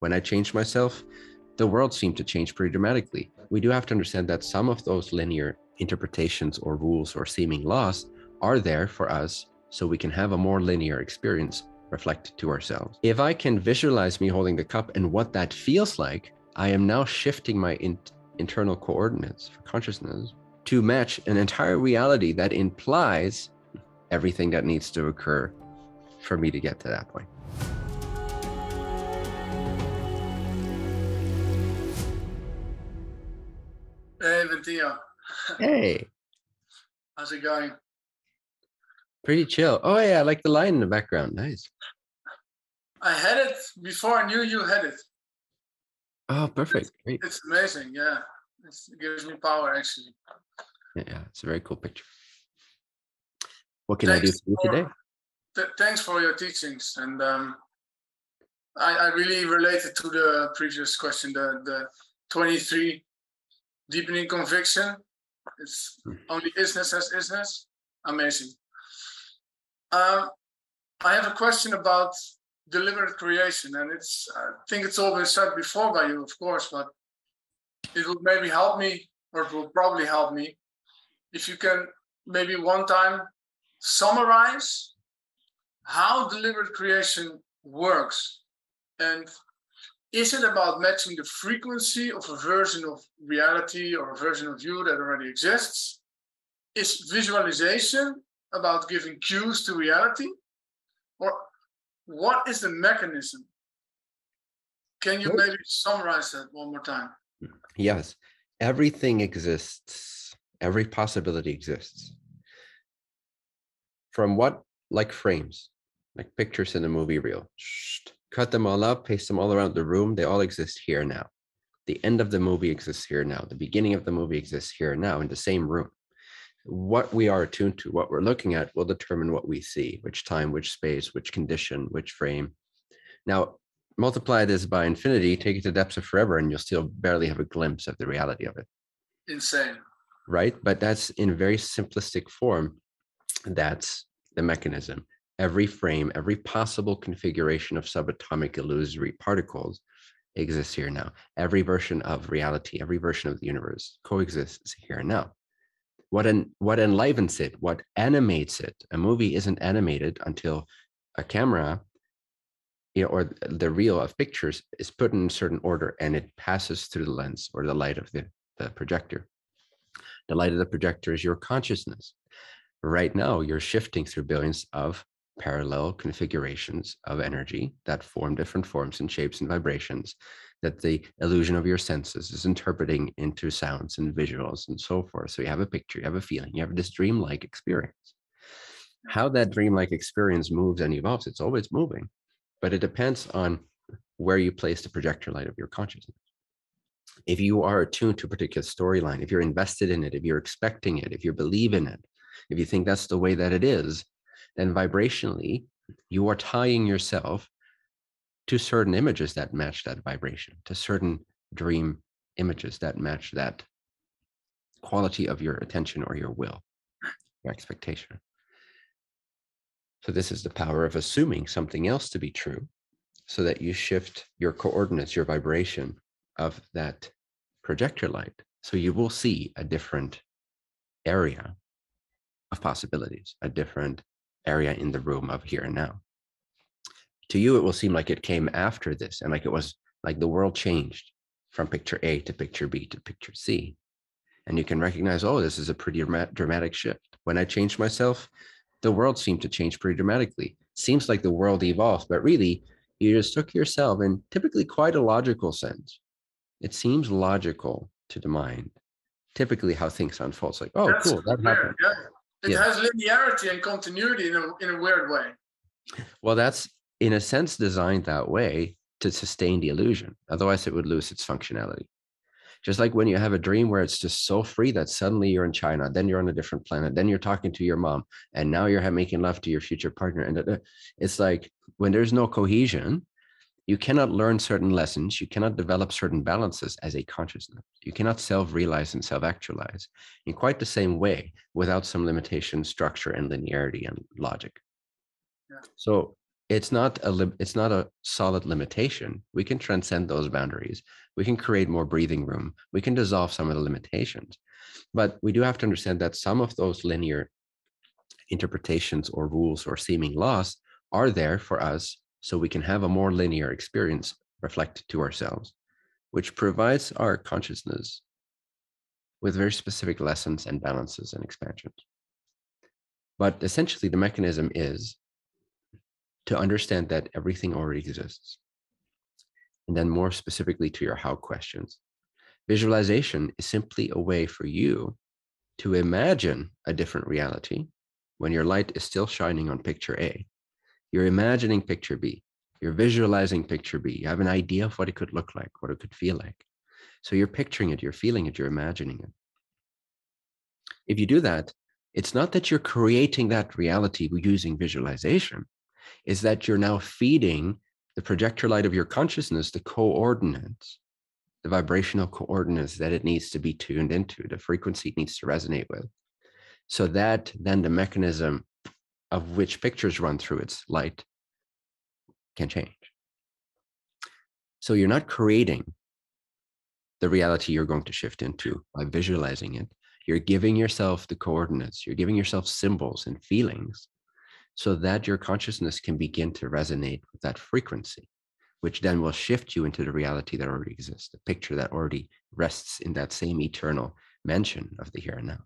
When I changed myself, the world seemed to change pretty dramatically. We do have to understand that some of those linear interpretations or rules or seeming laws are there for us so we can have a more linear experience reflected to ourselves. If I can visualize me holding the cup and what that feels like, I am now shifting my in- internal coordinates for consciousness to match an entire reality that implies everything that needs to occur for me to get to that point. Hey, Bentinho. Hey, How's it going? pretty chill. Oh, yeah, I like the line in the background. Nice. I had it before I knew you had it. Oh, perfect. Great. It's amazing. Yeah. It's, it gives me power, actually. Yeah, it's a very cool picture. What can I do for you for- today? Th- thanks for your teachings. And um, I, I really related to the previous question, the, the 23 deepening conviction. It's Hmm. only isness as isness. Amazing. Um, I have a question about deliberate creation, and it's I think it's all been said before by you, of course, but it would maybe help me, or it will probably help me, if you can maybe one time summarize how deliberate creation works and is it about matching the frequency of a version of reality or a version of you that already exists is visualization about giving cues to reality or what is the mechanism can you maybe summarize that one more time Yes, everything exists. Every possibility exists. From what, like frames, like pictures in a movie reel. Shh, Cut them all up, paste them all around the room. They all exist here now. The end of the movie exists here now. The beginning of the movie exists here now in the same room. What we are attuned to, what we're looking at, will determine what we see, which time, which space, which condition, which frame. Now, multiply this by infinity, take it to depths of forever, and you'll still barely have a glimpse of the reality of it, insane right? But that's in very simplistic form. That's the mechanism. Every frame, every possible configuration of subatomic illusory particles exists here now. Every version of reality, every version of the universe coexists here now. What en- what enlivens it, what animates it? A movie isn't animated until a camera you know, or the reel of pictures is put in a certain order and it passes through the lens or the light of the, the projector. The light of the projector is your consciousness. Right now, you're shifting through billions of parallel configurations of energy that form different forms and shapes and vibrations that the illusion of your senses is interpreting into sounds and visuals and so forth. So you have a picture, you have a feeling, you have this dreamlike experience. How mm-hmm. that dreamlike experience moves and evolves, it's always moving but it depends on where you place the projector light of your consciousness. If you are attuned to a particular storyline, if you're invested in it, if you're expecting it, if you believe in it, if you think that's the way that it is, then vibrationally, you are tying yourself to certain images that match that vibration, to certain dream images that match that quality of your attention or your will, your expectation. So, this is the power of assuming something else to be true so that you shift your coordinates, your vibration of that projector light. So, you will see a different area of possibilities, a different area in the room of here and now. To you, it will seem like it came after this and like it was like the world changed from picture A to picture B to picture C. And you can recognize, oh, this is a pretty dramatic shift. When I changed myself, the world seemed to change pretty dramatically. Seems like the world evolved, but really, you just took yourself in typically quite a logical sense. It seems logical to the mind, typically how things unfold. It's like, oh, That's cool, that weird, happened. yeah. It Yeah. has linearity and continuity in a, in a weird way Well, that's in a sense designed that way to sustain the illusion. Otherwise, it would lose its functionality. Just like when you have a dream where it's just so free that suddenly you're in China, then you're on a different planet, then you're talking to your mom, and now you're making love to your future partner. And it's like when there's no cohesion, you cannot learn certain lessons, you cannot develop certain balances as a consciousness. You cannot self realize and self actualize in quite the same way without some limitation, structure, and linearity and logic. Yeah. So it's not a it's not a solid limitation we can transcend those boundaries we can create more breathing room we can dissolve some of the limitations but we do have to understand that some of those linear interpretations or rules or seeming laws are there for us so we can have a more linear experience reflected to ourselves which provides our consciousness with very specific lessons and balances and expansions but essentially the mechanism is to understand that everything already exists. And then, more specifically, to your how questions. Visualization is simply a way for you to imagine a different reality when your light is still shining on picture A. You're imagining picture B. You're visualizing picture B. You have an idea of what it could look like, what it could feel like. So you're picturing it, you're feeling it, you're imagining it. If you do that, it's not that you're creating that reality using visualization is that you're now feeding the projector light of your consciousness the coordinates, the vibrational coordinates that it needs to be tuned into, the frequency it needs to resonate with. So that then the mechanism of which pictures run through its light can change. So you're not creating the reality you're going to shift into by visualizing it. You're giving yourself the coordinates, you're giving yourself symbols and feelings so that your consciousness can begin to resonate with that frequency, which then will shift you into the reality that already exists, the picture that already rests in that same eternal mansion of the here and now.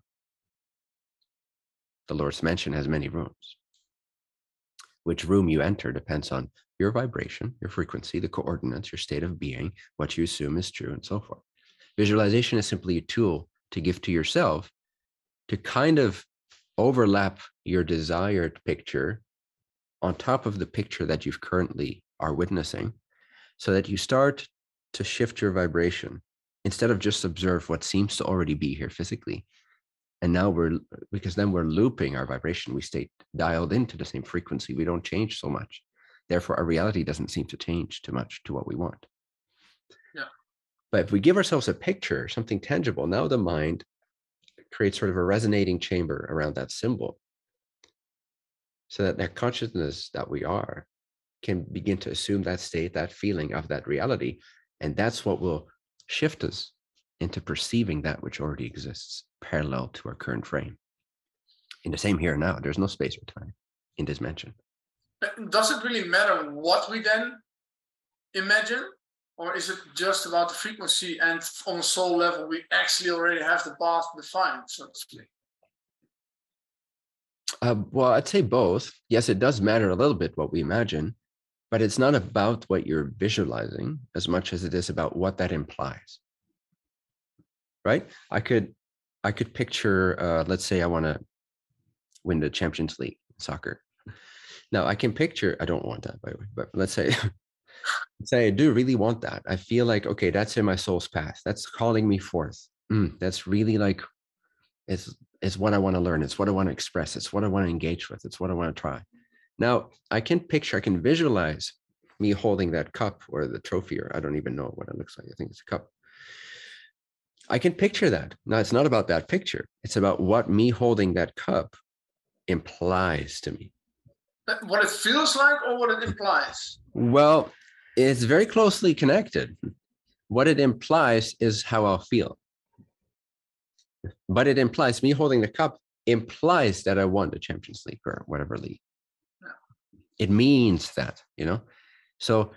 The Lord's mansion has many rooms. Which room you enter depends on your vibration, your frequency, the coordinates, your state of being, what you assume is true, and so forth. Visualization is simply a tool to give to yourself to kind of overlap your desired picture on top of the picture that you've currently are witnessing so that you start to shift your vibration instead of just observe what seems to already be here physically and now we're because then we're looping our vibration we stay dialed into the same frequency we don't change so much. Therefore our reality doesn't seem to change too much to what we want. Yeah. But if we give ourselves a picture something tangible now the mind creates sort of a resonating chamber around that symbol. So that that consciousness that we are can begin to assume that state that feeling of that reality and that's what will shift us into perceiving that which already exists parallel to our current frame. In the same here and now there's no space or time in this dimension does it really matter what we then imagine? Or is it just about the frequency and on a soul level we actually already have the path defined so to speak? Uh, well i'd say both. Yes it does matter a little bit what we imagine but it's not about what you're visualizing as much as it is about what that implies right i could i could picture uh, let's say i want to win the champions league soccer now i can picture i don't want that by the way but let's say say I do really want that. I feel like okay, that's in my soul's path. That's calling me forth. Mm, that's really like it's it's what I want to learn. It's what I want to express. It's what I want to engage with. It's what I want to try. Now I can picture, I can visualize me holding that cup or the trophy, or I don't even know what it looks like. I think it's a cup. I can picture that. Now it's not about that picture. It's about what me holding that cup implies to me. What it feels like or what it implies? Well, it's very closely connected. What it implies is how I'll feel. But it implies me holding the cup implies that I won the Champions League or whatever league. It means that, you know? So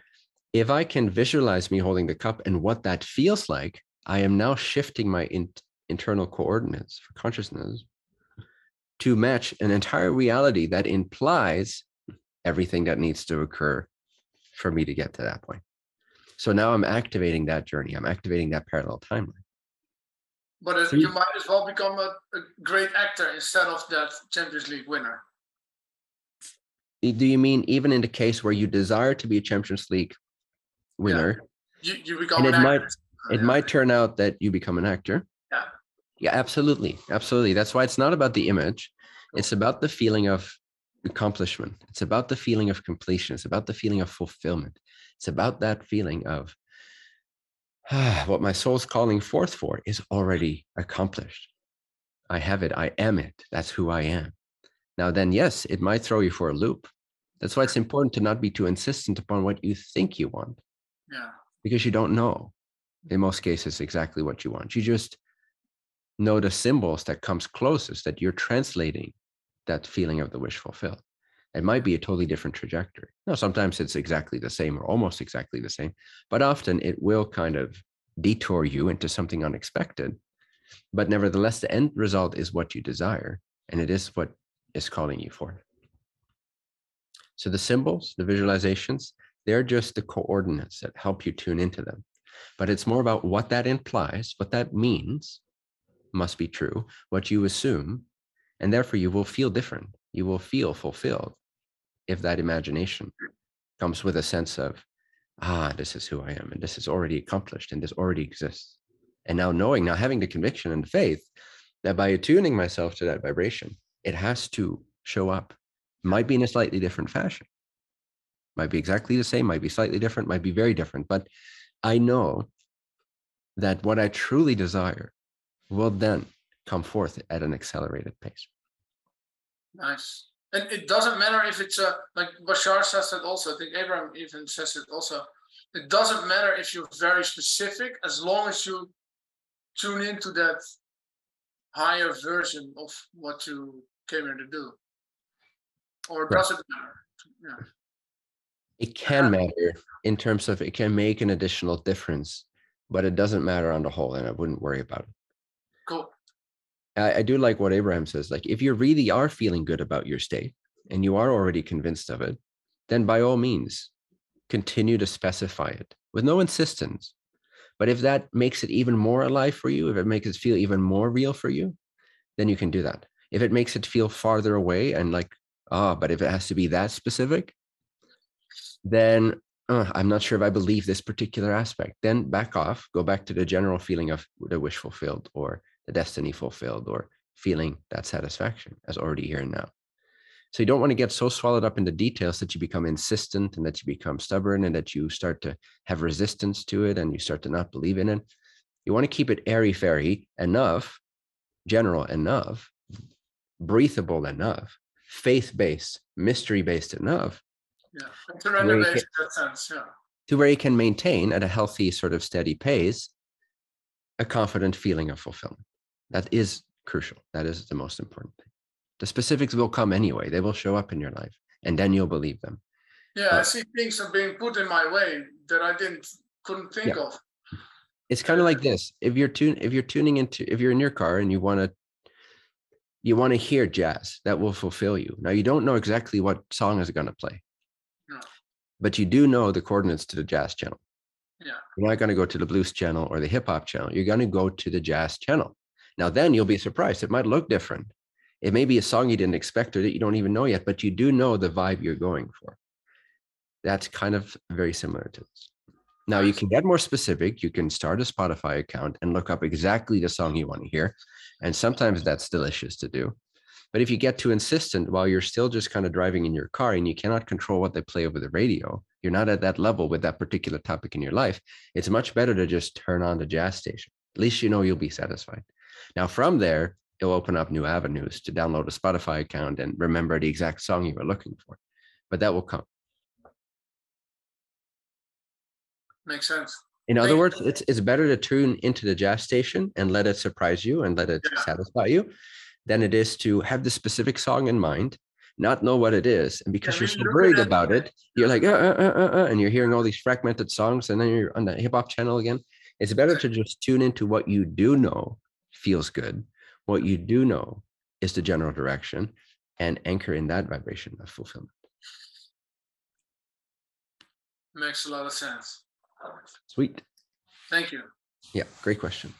if I can visualize me holding the cup and what that feels like, I am now shifting my in, internal coordinates for consciousness to match an entire reality that implies everything that needs to occur for me to get to that point. So now I'm activating that journey. I'm activating that parallel timeline. But uh, you might as well become a, a, great actor instead of that Champions League winner. Do you mean even in the case where you desire to be a Champions League winner? Yeah. You, you become and it might it yeah. might turn out that you become an actor. Yeah. Yeah, absolutely. Absolutely. That's why it's not about the image. It's about the feeling of accomplishment. It's about the feeling of completion. It's about the feeling of fulfillment. It's about that feeling of ah, what my soul's calling forth for is already accomplished. I have it. I am it. That's who I am. Now, then, yes, it might throw you for a loop. That's why it's important to not be too insistent upon what you think you want. Yeah. Because you don't know in most cases exactly what you want. You just know the symbols that comes closest that you're translating that feeling of the wish fulfilled. It might be a totally different trajectory. No, sometimes it's exactly the same or almost exactly the same, but often it will kind of detour you into something unexpected. But nevertheless, the end result is what you desire, and it is what is calling you for. So the symbols, the visualizations, they're just the coordinates that help you tune into them. But it's more about what that implies, what that means must be true, what you assume, and therefore you will feel different. You will feel fulfilled if that imagination comes with a sense of, ah, this is who I am, and this is already accomplished, and this already exists. And now knowing, now having the conviction and faith that by attuning myself to that vibration, it has to show up might be in a slightly different fashion. Might be exactly the same, might be slightly different, might be very different. But I know that what I truly desire will then come forth at an accelerated pace. Nice. And it doesn't matter if it's a, like Bashar says that also, I think Abraham even says it also. It doesn't matter if you're very specific as long as you tune into that higher version of what you came here to do or right. does it matter? Yeah. It can matter in terms of it can make an additional difference, but it doesn't matter on the whole, and I wouldn't worry about it. Cool. I, I do like what Abraham says. Like, if you really are feeling good about your state and you are already convinced of it, then by all means, continue to specify it with no insistence. But if that makes it even more alive for you, if it makes it feel even more real for you, then you can do that. If it makes it feel farther away and like ah, but if it has to be that specific, then uh, I'm not sure if I believe this particular aspect. Then back off, go back to the general feeling of the wish fulfilled or the destiny fulfilled or feeling that satisfaction as already here and now. So you don't want to get so swallowed up in the details that you become insistent and that you become stubborn and that you start to have resistance to it and you start to not believe in it. You want to keep it airy fairy enough, general enough, breathable enough faith based, mystery based enough. Yeah, surrender based that sense. Yeah. To where you can maintain at a healthy, sort of steady pace, a confident feeling of fulfillment. That is crucial. That is the most important thing. The specifics will come anyway, they will show up in your life, and then you'll believe them. Yeah, but, I see things are being put in my way that I didn't couldn't think yeah. of. It's kind of like this. If you're tune if you're tuning into if you're in your car and you want to you want to hear jazz that will fulfill you. Now, you don't know exactly what song is going to play. But you do know the coordinates to the jazz channel. Yeah. You're not going to go to the blues channel or the hip hop channel. You're going to go to the jazz channel. Now, then you'll be surprised. It might look different. It may be a song you didn't expect or that you don't even know yet, but you do know the vibe you're going for. That's kind of very similar to this. Now you can get more specific. You can start a Spotify account and look up exactly the song you want to hear. And sometimes that's delicious to do. But if you get too insistent while you're still just kind of driving in your car and you cannot control what they play over the radio, you're not at that level with that particular topic in your life. It's much better to just turn on the jazz station. At least you know you'll be satisfied. Now, from there, it'll open up new avenues to download a Spotify account and remember the exact song you were looking for. But that will come. Makes sense. In other words, it's it's better to tune into the jazz station and let it surprise you and let it yeah. satisfy you than it is to have the specific song in mind, not know what it is, and because you're so worried about it, you're like, uh, uh, uh, uh, and you're hearing all these fragmented songs, and then you're on the hip hop channel again. It's better to just tune into what you do know feels good, what you do know is the general direction, and anchor in that vibration of fulfillment. Makes a lot of sense. Sweet. Thank you. Yeah, great question.